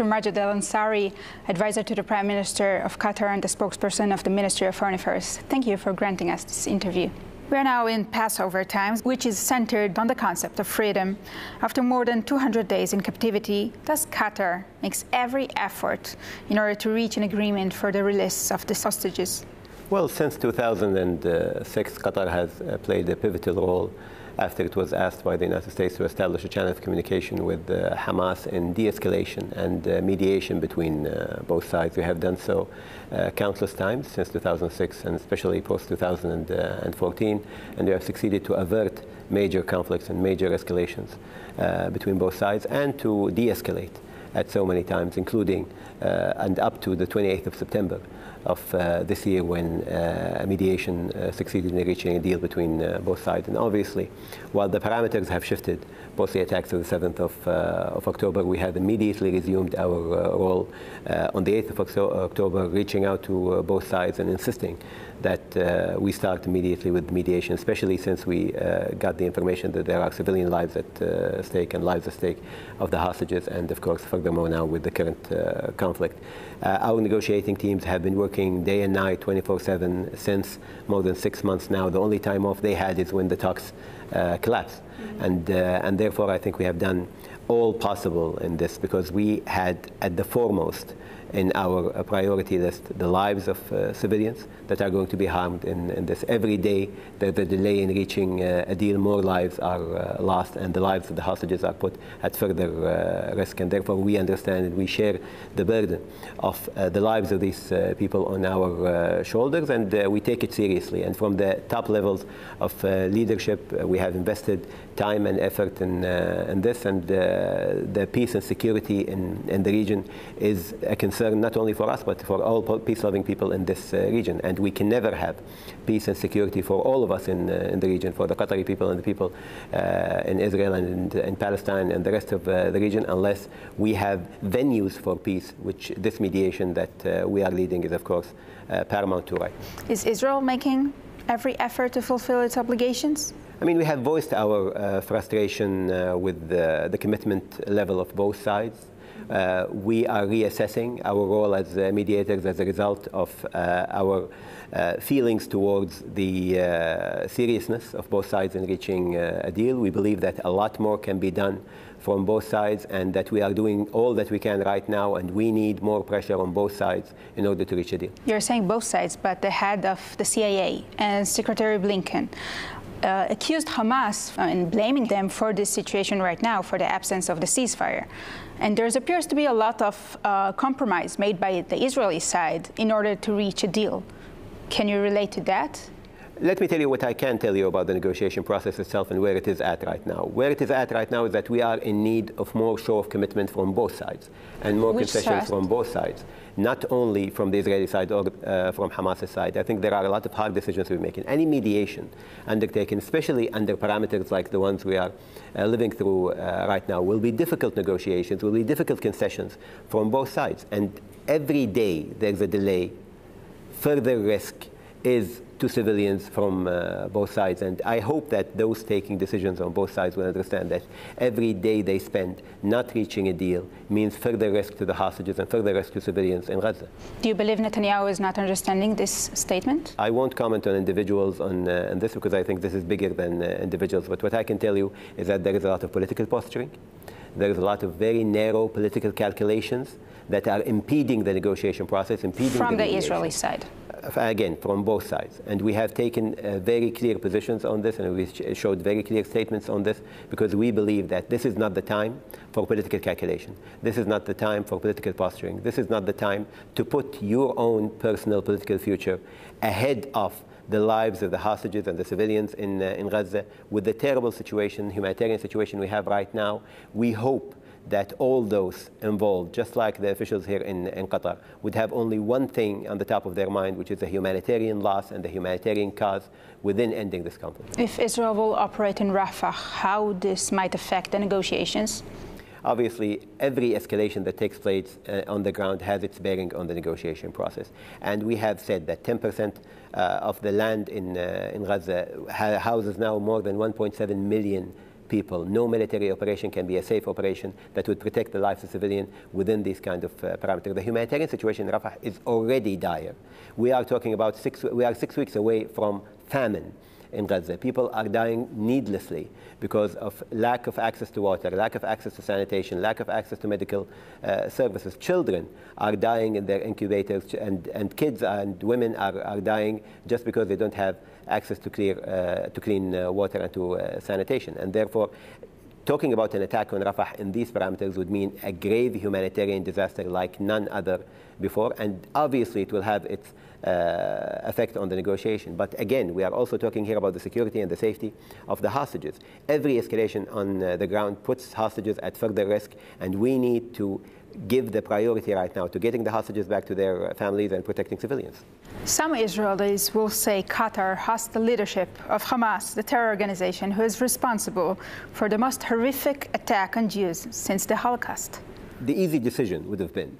Dr. Majed Al Ansari, advisor to the Prime Minister of Qatar and the spokesperson of the Ministry of Foreign Affairs. Thank you for granting us this interview. We are now in Passover times, which is centered on the concept of freedom. After more than 200 days in captivity, thus Qatar makes every effort in order to reach an agreement for the release of the hostages. Well, since 2006, Qatar has uh, played a pivotal role after it was asked by the United States to establish a channel of communication with uh, Hamas in de-escalation and uh, mediation between uh, both sides. We have done so countless times since 2006 and especially post 2014 and we have succeeded to avert major conflicts and major escalations between both sides and to de-escalate at so many times, including uh, and up to the 28th of September of uh, this year when uh, mediation uh, succeeded in reaching a deal between uh, both sides. And obviously, while the parameters have shifted, post the attacks of the 7th of, uh, of October, we have immediately resumed our uh, role on the 8th of October, reaching out to both sides and insisting that uh, we start immediately with mediation, especially since we uh, got the information that there are civilian lives at uh, stake and lives at stake of the hostages, and of course, furthermore now with the current conflict. our negotiating teams have been working day and night, 24/7, since more than six months now. The only time off they had is when the talks collapsed, mm-hmm. and and therefore I think we have done all possible in this because we had at the foremost in our uh, priority list the lives of uh, civilians that are going to be harmed in, in this. Every day, there's a delay in reaching uh, a deal, more lives are uh, lost, and the lives of the hostages are put at further uh, risk. And therefore, we understand and we share the burden of uh, the lives of these people on our shoulders, and we take it seriously. And from the top levels of leadership, we have invested time and effort in, in this, and the peace and security in, in the region is a concern concern not only for us, but for all peace-loving people in this uh, region. And we can never have peace and security for all of us in, uh, in the region, for the Qatari people and the people uh, in Israel and in, in, Palestine and the rest of the region, unless we have venues for peace, which this mediation that we are leading is, of course, paramount to right. Is Israel making every effort to fulfill its obligations? I mean, we have voiced our uh, frustration uh, with the, the, commitment level of both sides. Uh, we are reassessing our role as uh, mediators as a result of uh, our uh, feelings towards the uh, seriousness of both sides in reaching uh, a deal. We believe that a lot more can be done from both sides and that we are doing all that we can right now and we need more pressure on both sides in order to reach a deal. You're saying both sides, but the head of the CIA and Secretary Blinken uh, accused Hamas and blaming them for this situation right now, for the absence of the ceasefire. And there appears to be a lot of uh, compromise made by the Israeli side in order to reach a deal. Can you relate to that? Let me tell you what I can tell you about the negotiation process itself and where it is at right now. Where it is at right now is that we are in need of more show of commitment from both sides and more Which concessions from both sides, not only from the Israeli side or uh, from Hamas' side. I think there are a lot of hard decisions we're making. Any mediation undertaken, especially under parameters like the ones we are uh, living through uh, right now, will be difficult negotiations, will be difficult concessions from both sides. And every day there's a delay, further risk is to civilians from uh, both sides. And I hope that those taking decisions on both sides will understand that every day they spend not reaching a deal means further risk to the hostages and further risk to civilians in Gaza. Do you believe Netanyahu is not understanding this statement? I won't comment on individuals on, uh, on this because I think this is bigger than uh, individuals. But what I can tell you is that there is a lot of political posturing. There is a lot of very narrow political calculations that are impeding the negotiation process, impeding from the, the Israeli side again, from both sides. And we have taken uh, very clear positions on this, and we showed very clear statements on this, because we believe that this is not the time for political calculation. This is not the time for political posturing. This is not the time to put your own personal political future ahead of the lives of the hostages and the civilians in, uh, in Gaza. With the terrible situation, humanitarian situation we have right now, we hope that all those involved, just like the officials here in, in Qatar, would have only one thing on the top of their mind, which is the humanitarian loss and the humanitarian cause within ending this conflict. If Israel will operate in Rafah, how this might affect the negotiations? Obviously, every escalation that takes place uh, on the ground has its bearing on the negotiation process. And we have said that 10% uh, of the land in, uh, in Gaza houses now more than 1.7 million people. No military operation can be a safe operation that would protect the lives of civilians within these kind of uh, parameters. The humanitarian situation in Rafah is already dire. We are talking about six, we are six weeks away from famine in Gaza. People are dying needlessly because of lack of access to water, lack of access to sanitation, lack of access to medical uh, services. Children are dying in their incubators, and, and kids and women are, are dying just because they don't have access to, clear, uh, to clean uh, water and to uh, sanitation. And therefore, talking about an attack on Rafah in these parameters would mean a grave humanitarian disaster like none other before. And obviously, it will have its uh, effect on the negotiation. But again, we are also talking here about the security and the safety of the hostages. Every escalation on uh, the ground puts hostages at further risk, and we need to give the priority right now to getting the hostages back to their families and protecting civilians. Some Israelis will say Qatar has the leadership of Hamas, the terror organization, who is responsible for the most horrific attack on Jews since the Holocaust. The easy decision would have been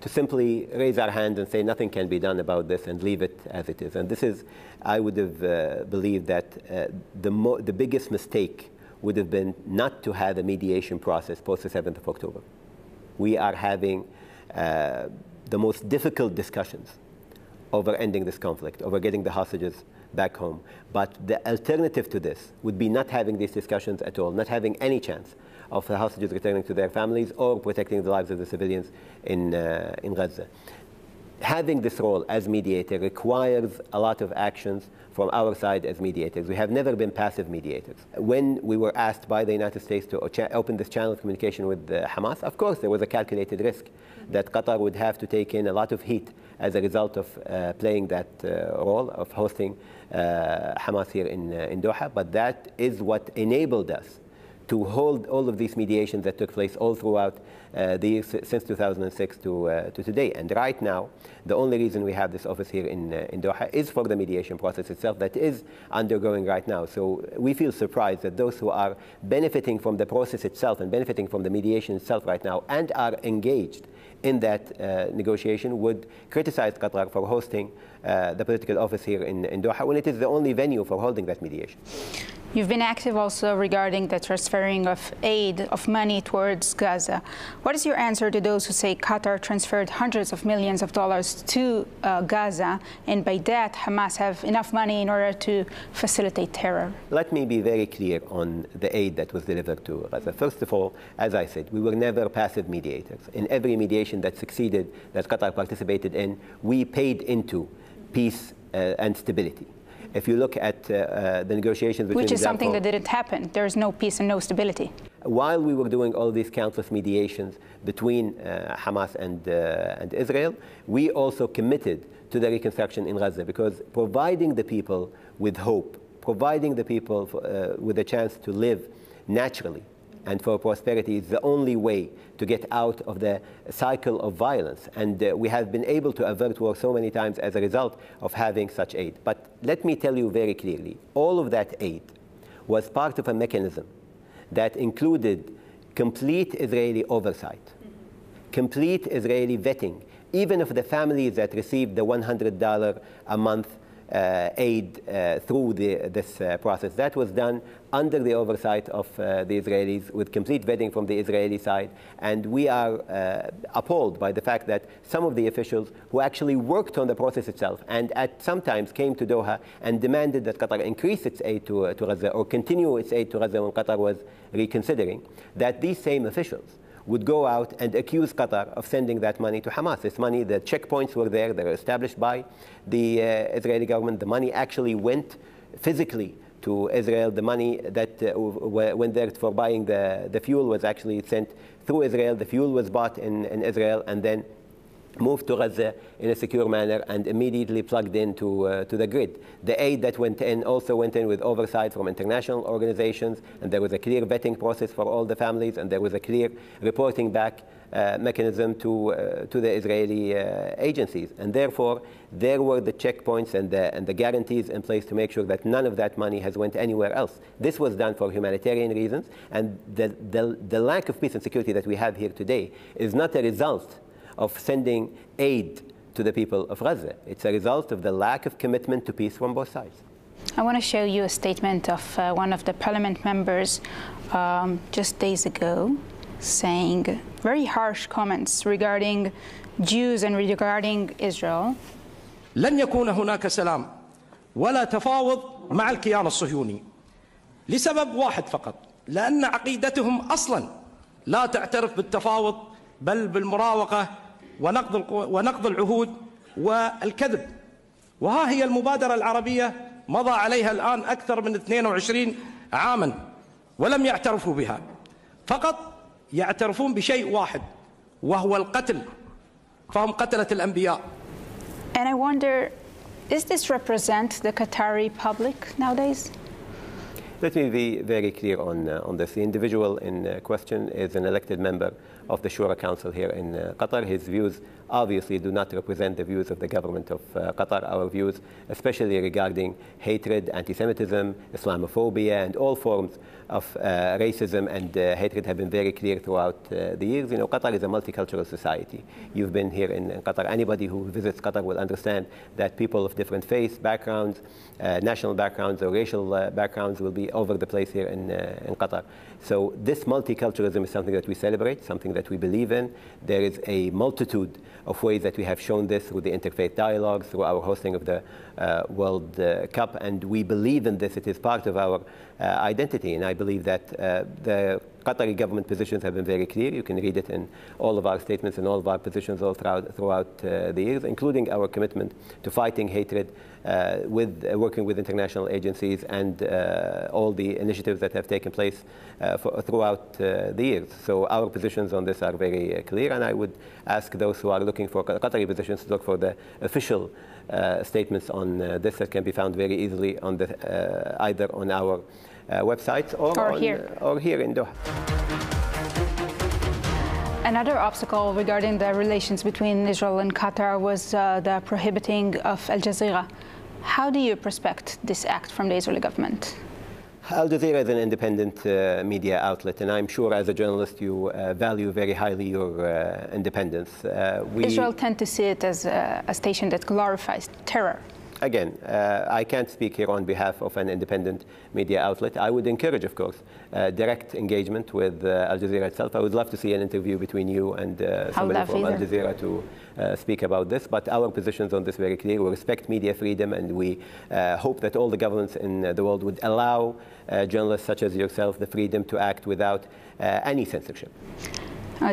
to simply raise our hand and say nothing can be done about this and leave it as it is. And this is, I would have uh, believed that uh, the, mo- the biggest mistake would have been not to have a mediation process post the 7th of October. We are having uh, the most difficult discussions over ending this conflict, over getting the hostages back home. But the alternative to this would be not having these discussions at all, not having any chance of the hostages returning to their families or protecting the lives of the civilians in, uh, in Gaza. Having this role as mediator requires a lot of actions from our side as mediators. We have never been passive mediators. When we were asked by the United States to open this channel of communication with uh, Hamas, of course, there was a calculated risk that Qatar would have to take in a lot of heat as a result of uh, playing that uh, role of hosting uh, Hamas here in, uh, in Doha. But that is what enabled us to hold all of these mediations that took place all throughout uh, the years since 2006 to, uh, to today. And right now, the only reason we have this office here in, uh, in Doha is for the mediation process itself that is undergoing right now. So we feel surprised that those who are benefiting from the process itself and benefiting from the mediation itself right now and are engaged in that uh, negotiation would criticize Qatar for hosting uh, the political office here in, in Doha when it is the only venue for holding that mediation. You've been active also regarding the transferring of aid of money towards Gaza. What is your answer to those who say Qatar transferred hundreds of millions of dollars to uh, Gaza, and by that Hamas have enough money in order to facilitate terror? Let me be very clear on the aid that was delivered to Gaza. First of all, as I said, we were never passive mediators. In every mediation that succeeded, that Qatar participated in, we paid into peace uh, and stability if you look at uh, uh, the negotiations Which is something that didn't happen. There is no peace and no stability. While we were doing all these countless mediations between uh, Hamas and, uh, and Israel, we also committed to the reconstruction in Gaza because providing the people with hope, providing the people for, uh, with a chance to live naturally and for prosperity is the only way to get out of the cycle of violence. And uh, we have been able to avert war so many times as a result of having such aid. But let me tell you very clearly, all of that aid was part of a mechanism that included complete Israeli oversight, complete Israeli vetting, even of the families that received the $100 a month aid uh, through the, this uh, process. That was done under the oversight of uh, the Israelis with complete vetting from the Israeli side. And we are uh, appalled by the fact that some of the officials who actually worked on the process itself and at sometimes came to Doha and demanded that Qatar increase its aid to, uh, to Gaza or continue its aid to Gaza when Qatar was reconsidering, that these same officials would go out and accuse Qatar of sending that money to Hamas. This money, the checkpoints were there, they were established by the uh, Israeli government. The money actually went physically to Israel. The money that uh, went there for buying the, the fuel was actually sent through Israel. The fuel was bought in, in Israel and then moved to Gaza in a secure manner and immediately plugged into uh, to the grid. The aid that went in also went in with oversight from international organizations, and there was a clear vetting process for all the families, and there was a clear reporting back uh, mechanism to, uh, to the Israeli uh, agencies. And therefore, there were the checkpoints and the, and the guarantees in place to make sure that none of that money has went anywhere else. This was done for humanitarian reasons, and the, the, the lack of peace and security that we have here today is not a result of sending aid to the people of Gaza. It's a result of the lack of commitment to peace from both sides. I want to show you a statement of uh, one of the parliament members um, just days ago saying very harsh comments regarding Jews and regarding Israel. لن يكون هناك سلام ولا تفاوض مع الكيان الصهيوني لسبب واحد فقط لأن عقيدتهم أصلا لا تعترف بالتفاوض بل بالمراوغة ونقض ونقض العهود والكذب وها هي المبادرة العربية مضى عليها الآن أكثر من 22 عاما ولم يعترفوا بها فقط يعترفون بشيء واحد وهو القتل فهم قتلة الأنبياء And I wonder, does this represent the Qatari public nowadays? Let me be very clear on, uh, on this. The individual in uh, question is an elected member of the Shura Council here in uh, Qatar. His views obviously do not represent the views of the government of uh, Qatar. Our views, especially regarding hatred, anti-Semitism, Islamophobia, and all forms of uh, racism and uh, hatred have been very clear throughout uh, the years. You know, Qatar is a multicultural society. You've been here in, in Qatar. Anybody who visits Qatar will understand that people of different faiths, backgrounds, uh, national backgrounds, or racial uh, backgrounds will be over the place here in, in Qatar. So this multiculturalism is something that we celebrate, something that we believe in. There is a multitude of ways that we have shown this through the interfaith dialogue, through our hosting of the uh, World uh, Cup, and we believe in this. It is part of our identity, and I believe that uh, the Qatari government positions have been very clear. You can read it in all of our statements and all of our positions all throughout, throughout uh, the years, including our commitment to fighting hatred, uh, with working with international agencies and all the initiatives that have taken place for, throughout the years. So our positions on this are very clear, and I would ask those who are looking for Qatari positions to look for the official uh, statements on uh, this that can be found very easily on the, uh, either on our website or, or on, here. or here in Doha. Another obstacle regarding the relations between Israel and Qatar was uh, the prohibiting of Al Jazeera. How do you prospect this act from the Israeli government? Al Jazeera is an independent uh, media outlet, and I'm sure as a journalist you uh, value very highly your uh, independence. Uh, Israel tend to see it as a, a station that glorifies terror again, uh, I can't speak here on behalf of an independent media outlet. I would encourage, of course, uh, direct engagement with uh, Al Jazeera itself. I would love to see an interview between you and uh, somebody from either. Al Jazeera to uh, speak about this. But our positions on this very clear. We respect media freedom, and we uh, hope that all the governments in the world would allow journalists such as yourself the freedom to act without any censorship.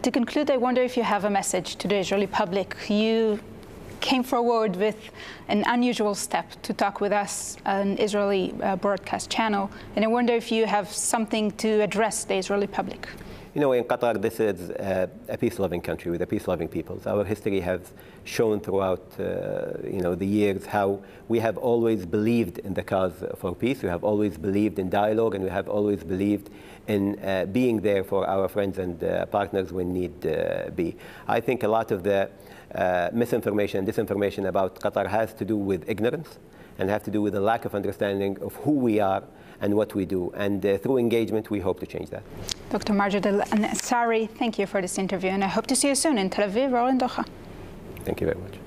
to conclude, I wonder if you have a message to the Israeli public. You came forward with an unusual step to talk with us, an Israeli uh, broadcast channel. And I wonder if you have something to address the Israeli public. You know, in Qatar, this is a peace-loving country with a peace-loving people. Our history has shown throughout, uh, you know, the years how we have always believed in the cause for peace. We have always believed in dialogue, and we have always believed in uh, being there for our friends and uh, partners when need uh, be. I think a lot of the uh, misinformation and disinformation about Qatar has to do with ignorance and have to do with a lack of understanding of who we are and what we do. And uh, through engagement, we hope to change that. Dr. Majid Al-Ansari, thank you for this interview, and I hope to see you soon in Tel Aviv or in Doha. Thank you very much.